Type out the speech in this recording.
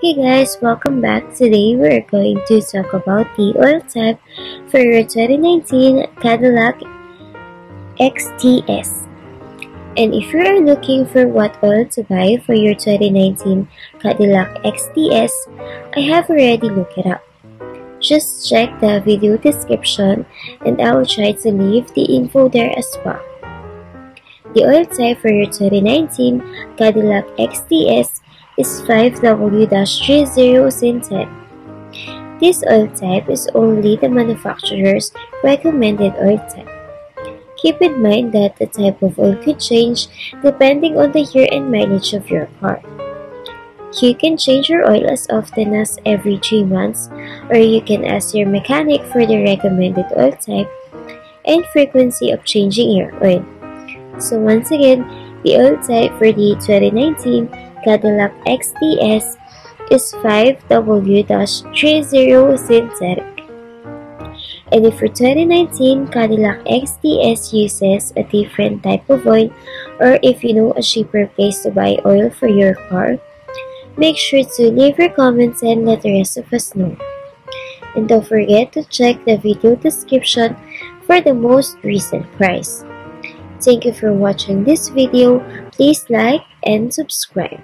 Hey guys, welcome back. Today we're going to talk about the oil type for your 2019 Cadillac XTS. And if you are looking for what oil to buy for your 2019 Cadillac XTS, I have already looked it up. Just check the video description and I will try to leave the info there as well. The oil type for your 2019 Cadillac XTS is 5W-30 Synthetic. This oil type is only the manufacturer's recommended oil type. Keep in mind that the type of oil could change depending on the year and mileage of your car. You can change your oil as often as every 3 months or you can ask your mechanic for the recommended oil type and frequency of changing your oil. So once again, the oil type for the 2019 Cadillac XTS is 5W-30 synthetic. And if for 2019 Cadillac XTS uses a different type of oil or if you know a cheaper place to buy oil for your car, make sure to leave your comments and let the rest of us know. And don't forget to check the video description for the most recent price. Thank you for watching this video. Please like and subscribe.